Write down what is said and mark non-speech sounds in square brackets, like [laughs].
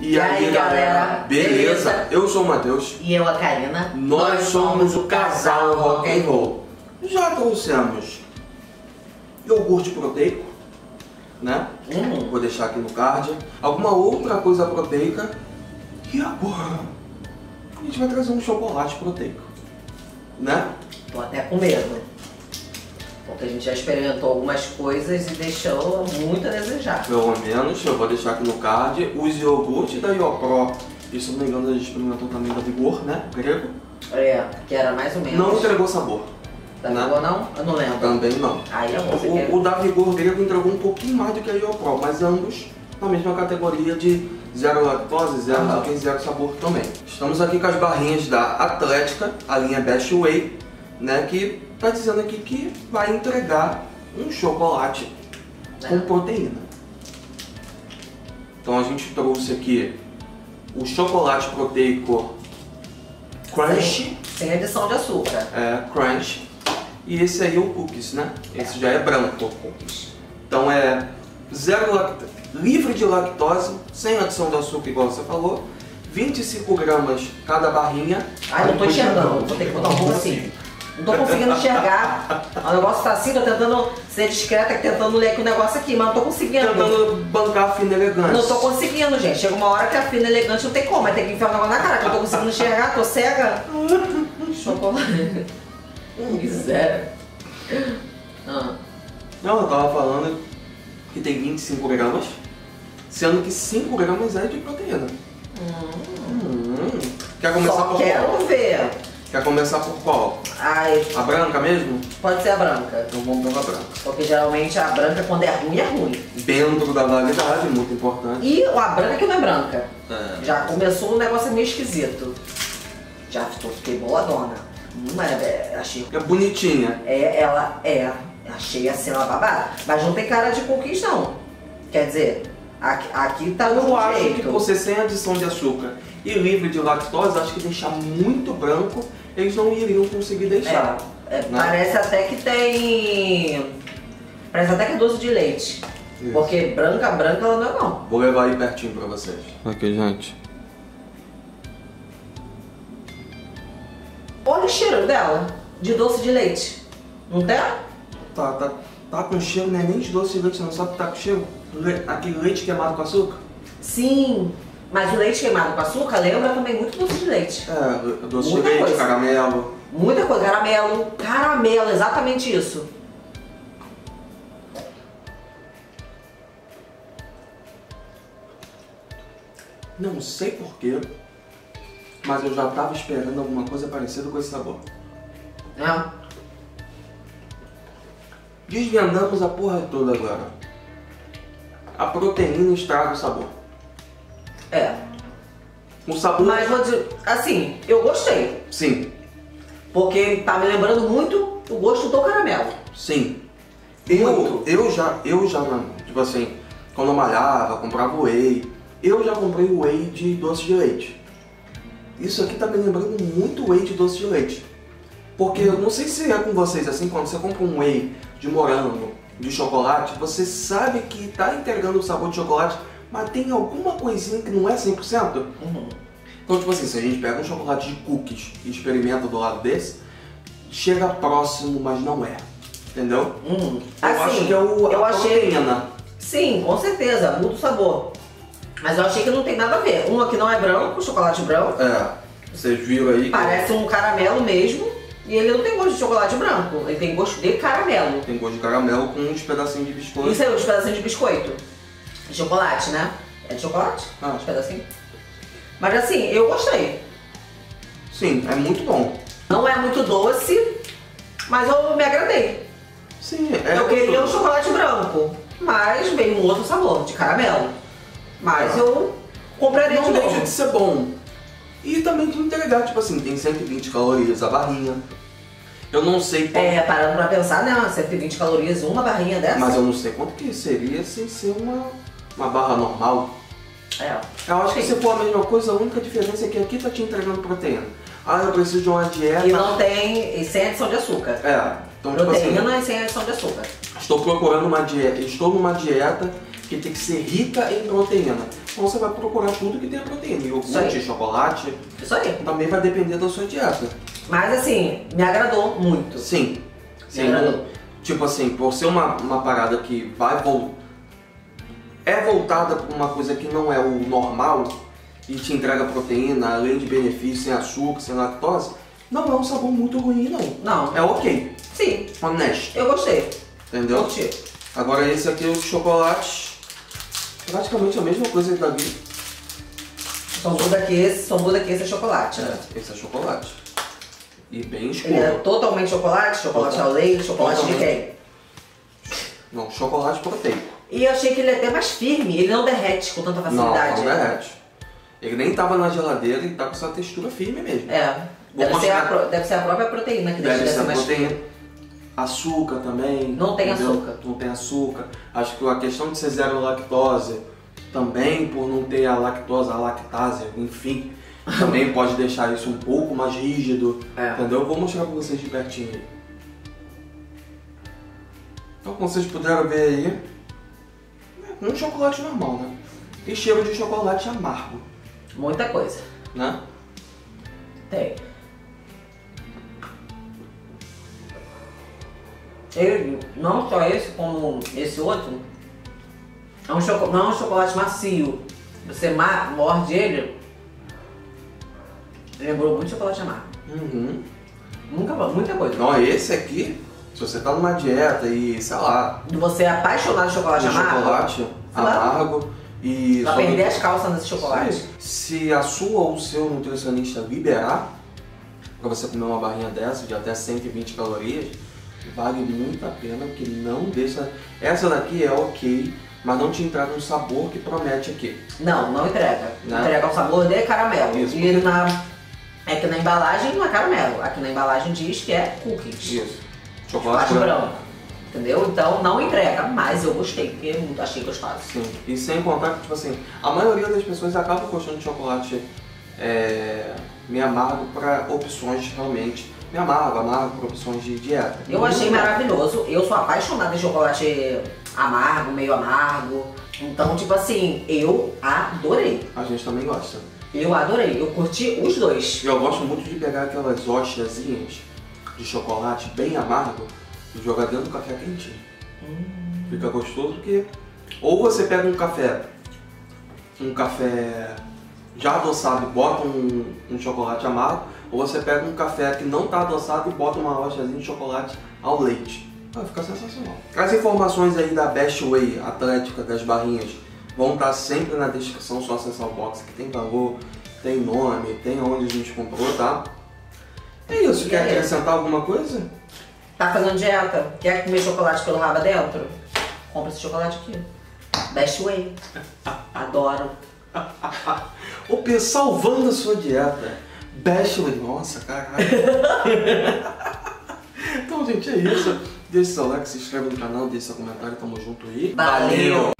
E aí, galera? Beleza? Beleza? Eu sou o Matheus. E eu, a Karina. Nós somos o casal rock and roll. Já trouxemos iogurte proteico, né? Hum, Vou deixar aqui no card. Alguma outra coisa proteica. E agora? A gente vai trazer um chocolate proteico, né? tô até com medo. Porque a gente já experimentou algumas coisas e deixou muito a desejar. Pelo menos, eu vou deixar aqui no card. Os iogurtes da Iopro. E se não me engano, a gente experimentou também da Vigor, né? Grego. É, que era mais ou menos. Não entregou sabor. Da né? Vigor, não? Eu não lembro. Também não. Aí é bom, você quer... O, o da Vigor grego entregou um pouquinho mais do que a Iopro, mas ambos na mesma categoria de zero lactose, zero açúcar e zero sabor também. Estamos aqui com as barrinhas da Atlética, a linha Best Way, né, que está dizendo aqui que vai entregar um chocolate com proteína. Então a gente trouxe aqui o chocolate proteico Crunch, Sem adição de açúcar. é, Crunch, e esse aí é o Cookies, né? Esse já é branco. Então é zero lact... livre de lactose, sem adição de açúcar, igual você falou. 25 gramas cada barrinha. Ai, não tô enxergando. Vou ter que botar um pouco assim. Não tô conseguindo enxergar. O negócio tá assim, tô tentando ser discreta, tentando ler aqui o negócio aqui, mas não tô conseguindo. Tentando bancar a fina elegância. Não tô conseguindo, gente. Chega uma hora que a fina elegante não tem como, mas tem que enfiar o negócio na cara, que eu tô conseguindo enxergar, tô cega. Chocolate. [laughs] Miséria. Ah, Não, eu tava falando que tem 25 gramas, sendo que 5 gramas é de proteína. Hum. Quer começar só quero ver. Quer começar por qual? Ai, A branca mesmo? pode ser a branca. Então vamos pela branca. Porque geralmente a branca, quando é ruim, é ruim. Dentro da validade, muito importante. E a branca que não é branca. É. Já começou um negócio meio esquisito. Já fiquei boladona. Hum, é, é, achei. É bonitinha. É, ela é. Achei assim uma babada. Mas não tem cara de cookies, não. Quer dizer, aqui, aqui tá no Eu acho que você sem adição de açúcar e livre de lactose, acho que deixar muito branco, eles não iriam conseguir deixar. É, é, né? Parece até que tem. Parece até que é doce de leite. Isso. Porque branca, branca ela não é não. Vou levar aí pertinho pra vocês. Aqui, gente. Olha o cheiro dela, de doce de leite. Não tem? Tá, tá, tá com cheiro, não é nem de doce de leite, não. Sabe que tá com cheiro? Le- aquele leite queimado com açúcar? Sim. Mas o leite queimado com açúcar lembra também muito doce de leite. É, doce Muita de leite, coisa. caramelo. Muita coisa, caramelo, caramelo, exatamente isso. Não sei porquê, mas eu já tava esperando alguma coisa parecida com esse sabor. É. Desvendamos a porra toda agora. A proteína estraga o sabor. É. O sabor. Mas vou dizer, assim, eu gostei. Sim, Porque tá me lembrando muito o gosto do caramelo. sim. Eu, Muito. eu já, eu já, tipo assim, quando eu malhava, comprava whey, eu já comprei whey de doce de leite. Isso aqui tá me lembrando muito whey de doce de leite. Porque eu não sei se é com vocês assim, quando você compra um whey de morango, de chocolate, você sabe que tá entregando o sabor de chocolate, mas tem alguma coisinha que não é 100%. Uhum. Então, tipo assim, se a gente pega um chocolate de cookies e experimenta do lado desse, chega próximo, mas não é. Entendeu? Hum. Eu Assim, acho que é o, eu a achei. proteína. Sim, com certeza, muda o sabor. Mas eu achei que não tem nada a ver. Um aqui não é branco, chocolate branco. É, vocês viram aí que Parece um caramelo mesmo. E ele não tem gosto de chocolate branco. Ele tem gosto de caramelo. tem gosto de caramelo com uns pedacinhos de biscoito. Isso aí, os pedacinhos de biscoito. De chocolate, né? É de chocolate? Ah. Os pedacinhos. Mas assim, eu gostei. Sim, é muito bom. Não é muito doce, mas eu me agradei. Sim, é eu queria um chocolate branco, mas veio um outro sabor, de caramelo. Mas eu compraria Não de deixa novo. de ser bom. E também de entregar, tipo assim, tem 120 calorias a barrinha. Eu não sei quanto, É, parando pra pensar, né? 120 calorias, uma barrinha dessa. mas eu não sei quanto que seria sem ser uma, uma barra normal. É. Eu acho que Sim. se for a mesma coisa, a única diferença é que aqui tá te entregando proteína. Ah, eu preciso de uma dieta. E não tem. E sem adição de açúcar. É, então tipo assim, Proteína e sem adição de açúcar. estou procurando uma dieta, estou numa dieta que tem que ser rica em proteína. Então você vai procurar tudo que tenha proteína. Iogurte, chocolate. Isso aí. Também vai depender da sua dieta. Mas assim, me agradou muito. Sim. Sim. Me agradou. Tipo assim, por ser uma, uma parada que vai vol... é voltada para uma coisa que não é o normal e te entrega proteína, além de benefícios, sem açúcar, sem lactose, não é um sabor muito ruim, não. Não. É ok, Sim, honesto, eu gostei. entendeu? Curti. Agora esse aqui, o chocolate, praticamente a mesma coisa que daqui. Sombuda que esse, sombuda que esse é chocolate, né? É, esse é chocolate. E bem escuro. Ele é totalmente chocolate, chocolate ao leite, chocolate de quem? Não, chocolate proteico. E eu achei que ele é até mais firme, ele não derrete com tanta Não, facilidade. não derrete. Ele nem tava na geladeira e tá com essa textura firme mesmo. É. Deve ser, a, deve ser a própria proteína que deixa Deve ser mais proteína. firme. Açúcar também. Não tem entendeu? açúcar. Não tem açúcar. Acho que a questão de ser zero lactose, também por não ter a lactose, a lactase, enfim, também pode deixar isso um pouco mais rígido. É. Entendeu? Eu vou mostrar pra vocês de pertinho aí. Então, como vocês puderam ver aí, é um chocolate normal, né? Tem cheiro de chocolate amargo, Muita coisa. né? Tem. Ele, não só esse, como esse outro, é um não é um chocolate macio. Você morde ele, lembrou muito chocolate amargo. Uhum. Muita, muita coisa. Então, esse aqui, se você tá numa dieta e, sei lá, Você é apaixonado de chocolate de amargo, chocolate amargo e sobre- perder as calças nesse chocolate. Se a sua ou o seu nutricionista liberar para você comer uma barrinha dessa de até 120 calorias, vale muito a pena porque não deixa. Essa daqui é ok, mas não te entrega um sabor que promete aqui. Não, não entrega. Não. Entrega o sabor de caramelo. Isso. E na, é que na embalagem não é caramelo. Aqui na embalagem diz que é cookies. Isso. Chocolate Chocolate branco. branco. Entendeu? Então não entrega, mas eu gostei, porque eu achei gostoso. Sim. E sem contar que, tipo assim, a maioria das pessoas acaba gostando de chocolate é, meio amargo para opções realmente. Meio amargo, amargo para opções de dieta. Eu achei dá. maravilhoso. Eu sou apaixonada em chocolate amargo, meio amargo. Então, tipo assim, eu adorei. A gente também gosta. Eu adorei. Eu curti os dois. Eu gosto muito de pegar aquelas hostiazinhas de chocolate bem amargo e jogar dentro do café quentinho. Fica gostoso porque ou você pega um café, um café já adoçado e bota um, um chocolate amargo, ou você pega um café que não está adoçado e bota uma hostiazinha de chocolate ao leite. Vai ficar sensacional. As informações aí da Best Way Atlética das barrinhas vão estar sempre na descrição, só acessar o box que tem valor, tem nome, tem onde a gente comprou, tá? É isso, quer acrescentar alguma coisa? Tá fazendo dieta? Quer comer chocolate pelo rabo dentro? Compra esse chocolate aqui. Best Way. Adoro. [laughs] O P salvando a sua dieta. Best Way. Nossa, caralho. [laughs] então, gente, é isso. Deixe seu like, se inscreve no canal, deixe seu comentário, tamo junto aí. Valeu.